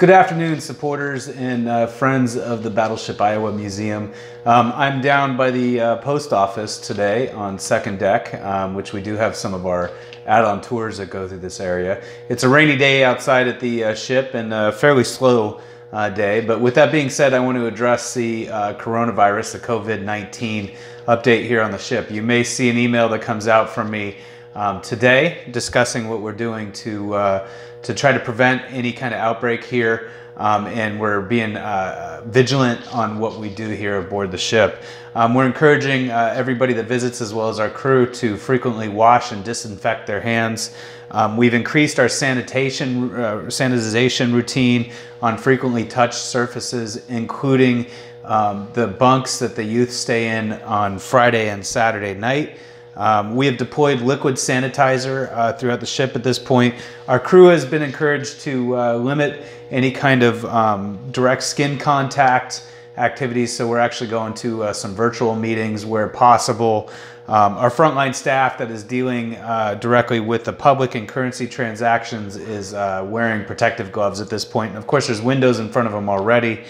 Good afternoon, supporters and uh, friends of the Battleship Iowa Museum. Um, I'm down by the uh, post office today on second deck, um, which we do have some of our add-on tours that go through this area. It's a rainy day outside at the uh, ship and a fairly slow uh, day. But with that being said, I want to address the uh, coronavirus, the COVID-19 update here on the ship. You may see an email that comes out from me um, today discussing what we're doing to uh, to try to prevent any kind of outbreak here. Um, and we're being uh, vigilant on what we do here aboard the ship. Um, we're encouraging uh, everybody that visits as well as our crew to frequently wash and disinfect their hands. Um, we've increased our sanitation, uh, sanitization routine on frequently touched surfaces, including um, the bunks that the youth stay in on Friday and Saturday night. Um, we have deployed liquid sanitizer uh, throughout the ship at this point. Our crew has been encouraged to uh, limit any kind of um, direct skin contact activities, so we're actually going to uh, some virtual meetings where possible. Um, our frontline staff that is dealing uh, directly with the public and currency transactions is uh, wearing protective gloves at this point. And of course, there's windows in front of them already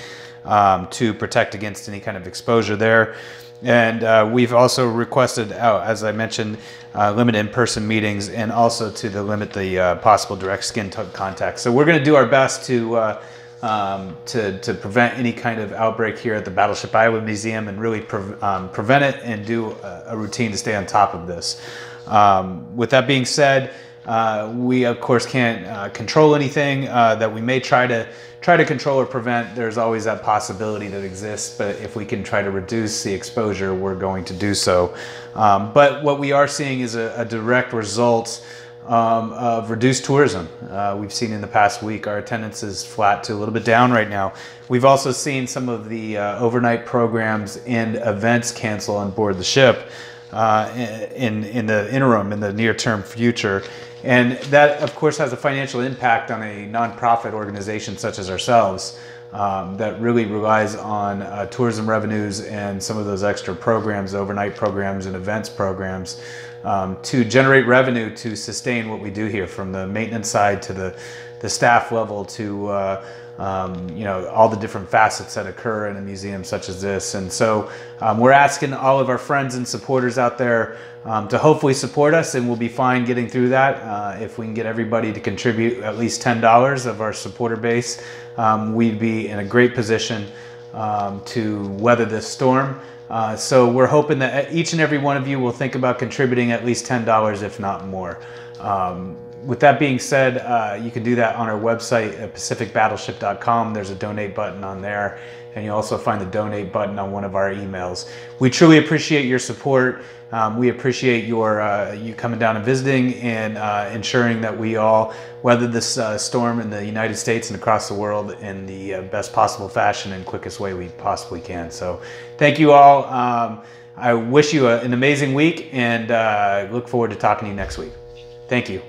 um, to protect against any kind of exposure there. And uh, we've also requested, oh, as I mentioned, uh, limit in-person meetings and also to the limit the uh, possible direct skin contact. So we're going to do our best to, uh, um, to, to prevent any kind of outbreak here at the Battleship Iowa Museum and really pre um, prevent it and do a, a, routine to stay on top of this. Um, with that being said, uh, we of course can't uh, control anything uh, that we may try to try to control or prevent. There's always that possibility that exists, but if we can try to reduce the exposure, we're going to do so. Um, but what we are seeing is a, a direct result um, of reduced tourism. Uh, we've seen in the past week our attendance is flat to a little bit down right now. We've also seen some of the uh, overnight programs and events cancel on board the ship uh, in, in the interim, in the near term future. And that, of course, has a financial impact on a nonprofit organization such as ourselves um, that really relies on uh, tourism revenues and some of those extra programs, overnight programs and events programs, um, to generate revenue to sustain what we do here from the maintenance side to the, the staff level to uh, um, you know, all the different facets that occur in a museum such as this. And so um, we're asking all of our friends and supporters out there um, to hopefully support us and we'll be fine getting through that. Uh, if we can get everybody to contribute at least $10 of our supporter base, um, we'd be in a great position um, to weather this storm. Uh, so we're hoping that each and every one of you will think about contributing at least $10, if not more. Um, with that being said, uh, you can do that on our website at pacificbattleship.com. There's a donate button on there, and you also find the donate button on one of our emails. We truly appreciate your support. Um, we appreciate your uh, you coming down and visiting and uh, ensuring that we all weather this uh, storm in the United States and across the world in the uh, best possible fashion and quickest way we possibly can. So, thank you Um, I wish you a, an amazing week and uh, look forward to talking to you next week. Thank you.